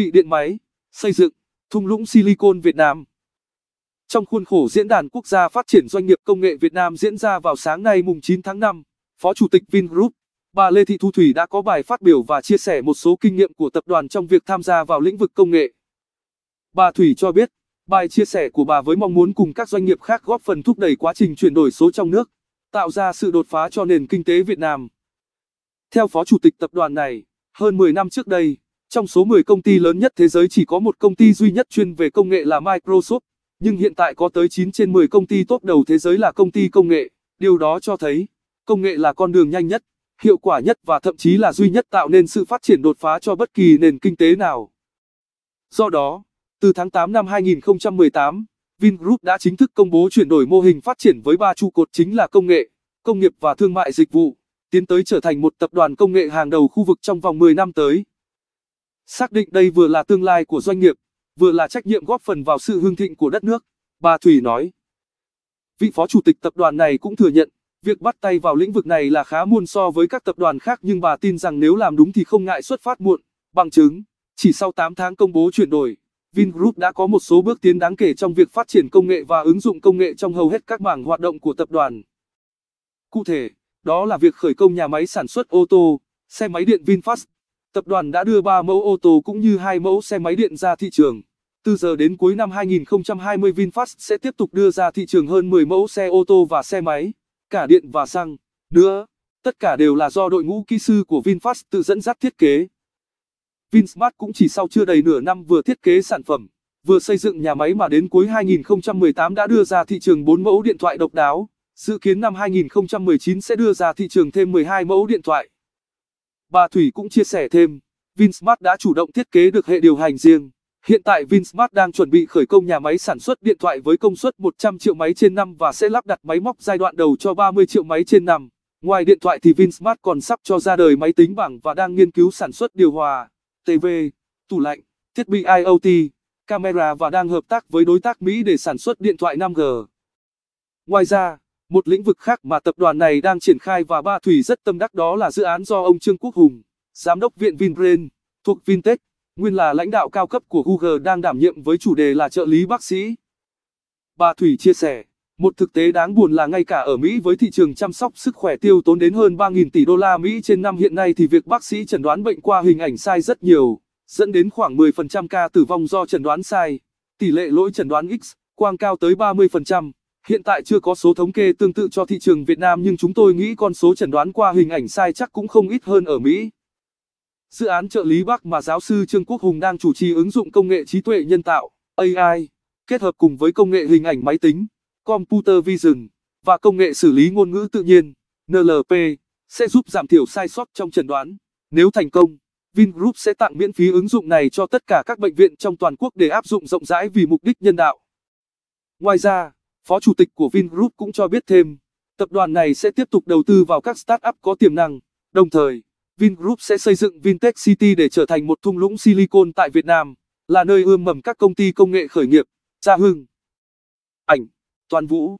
bị điện máy, xây dựng, thung lũng Silicon Việt Nam. Trong khuôn khổ Diễn đàn Quốc gia Phát triển Doanh nghiệp Công nghệ Việt Nam diễn ra vào sáng nay mùng 9 tháng 5, Phó Chủ tịch Vingroup, bà Lê Thị Thu Thủy đã có bài phát biểu và chia sẻ một số kinh nghiệm của tập đoàn trong việc tham gia vào lĩnh vực công nghệ. Bà Thủy cho biết, bài chia sẻ của bà với mong muốn cùng các doanh nghiệp khác góp phần thúc đẩy quá trình chuyển đổi số trong nước, tạo ra sự đột phá cho nền kinh tế Việt Nam. Theo Phó Chủ tịch tập đoàn này, hơn 10 năm trước đây, trong số 10 công ty lớn nhất thế giới chỉ có một công ty duy nhất chuyên về công nghệ là Microsoft, nhưng hiện tại có tới 9 trên 10 công ty top đầu thế giới là công ty công nghệ. Điều đó cho thấy, công nghệ là con đường nhanh nhất, hiệu quả nhất và thậm chí là duy nhất tạo nên sự phát triển đột phá cho bất kỳ nền kinh tế nào. Do đó, từ tháng 8 năm 2018, Vingroup đã chính thức công bố chuyển đổi mô hình phát triển với ba trụ cột chính là công nghệ, công nghiệp và thương mại dịch vụ, tiến tới trở thành một tập đoàn công nghệ hàng đầu khu vực trong vòng 10 năm tới. Xác định đây vừa là tương lai của doanh nghiệp, vừa là trách nhiệm góp phần vào sự hưng thịnh của đất nước, bà Thủy nói. Vị phó chủ tịch tập đoàn này cũng thừa nhận, việc bắt tay vào lĩnh vực này là khá muôn so với các tập đoàn khác nhưng bà tin rằng nếu làm đúng thì không ngại xuất phát muộn. Bằng chứng, chỉ sau 8 tháng công bố chuyển đổi, Vingroup đã có một số bước tiến đáng kể trong việc phát triển công nghệ và ứng dụng công nghệ trong hầu hết các mảng hoạt động của tập đoàn. Cụ thể, đó là việc khởi công nhà máy sản xuất ô tô, xe máy điện VinFast. Tập đoàn đã đưa 3 mẫu ô tô cũng như hai mẫu xe máy điện ra thị trường. Từ giờ đến cuối năm 2020 VinFast sẽ tiếp tục đưa ra thị trường hơn 10 mẫu xe ô tô và xe máy, cả điện và xăng. Nữa, tất cả đều là do đội ngũ kỹ sư của VinFast tự dẫn dắt thiết kế. VinSmart cũng chỉ sau chưa đầy nửa năm vừa thiết kế sản phẩm, vừa xây dựng nhà máy mà đến cuối 2018 đã đưa ra thị trường 4 mẫu điện thoại độc đáo, dự kiến năm 2019 sẽ đưa ra thị trường thêm 12 mẫu điện thoại. Bà Thủy cũng chia sẻ thêm, VinSmart đã chủ động thiết kế được hệ điều hành riêng. Hiện tại VinSmart đang chuẩn bị khởi công nhà máy sản xuất điện thoại với công suất 100 triệu máy trên năm và sẽ lắp đặt máy móc giai đoạn đầu cho 30 triệu máy trên năm. Ngoài điện thoại thì VinSmart còn sắp cho ra đời máy tính bảng và đang nghiên cứu sản xuất điều hòa, TV, tủ lạnh, thiết bị IoT, camera và đang hợp tác với đối tác Mỹ để sản xuất điện thoại 5G. Ngoài ra, một lĩnh vực khác mà tập đoàn này đang triển khai và Ba Thủy rất tâm đắc đó là dự án do ông Trương Quốc Hùng, giám đốc viện Vinbrain, thuộc Vintech, nguyên là lãnh đạo cao cấp của Google đang đảm nhiệm với chủ đề là trợ lý bác sĩ. Bà Thủy chia sẻ, một thực tế đáng buồn là ngay cả ở Mỹ với thị trường chăm sóc sức khỏe tiêu tốn đến hơn 3.000 tỷ đô la Mỹ trên năm hiện nay thì việc bác sĩ chẩn đoán bệnh qua hình ảnh sai rất nhiều, dẫn đến khoảng 10% ca tử vong do chẩn đoán sai. Tỷ lệ lỗi chẩn đoán X, quang cao tới 30%. Hiện tại chưa có số thống kê tương tự cho thị trường Việt Nam nhưng chúng tôi nghĩ con số chẩn đoán qua hình ảnh sai chắc cũng không ít hơn ở Mỹ. Dự án trợ lý Bắc mà giáo sư Trương Quốc Hùng đang chủ trì ứng dụng công nghệ trí tuệ nhân tạo, AI, kết hợp cùng với công nghệ hình ảnh máy tính, Computer Vision, và công nghệ xử lý ngôn ngữ tự nhiên, NLP, sẽ giúp giảm thiểu sai sót trong chẩn đoán. Nếu thành công, Vingroup sẽ tặng miễn phí ứng dụng này cho tất cả các bệnh viện trong toàn quốc để áp dụng rộng rãi vì mục đích nhân đạo. Ngoài ra, Phó Chủ tịch của Vingroup cũng cho biết thêm, tập đoàn này sẽ tiếp tục đầu tư vào các startup có tiềm năng, đồng thời, Vingroup sẽ xây dựng Vintech City để trở thành một thung lũng silicon tại Việt Nam, là nơi ươm mầm các công ty công nghệ khởi nghiệp, gia hưng. Ảnh, Toàn Vũ.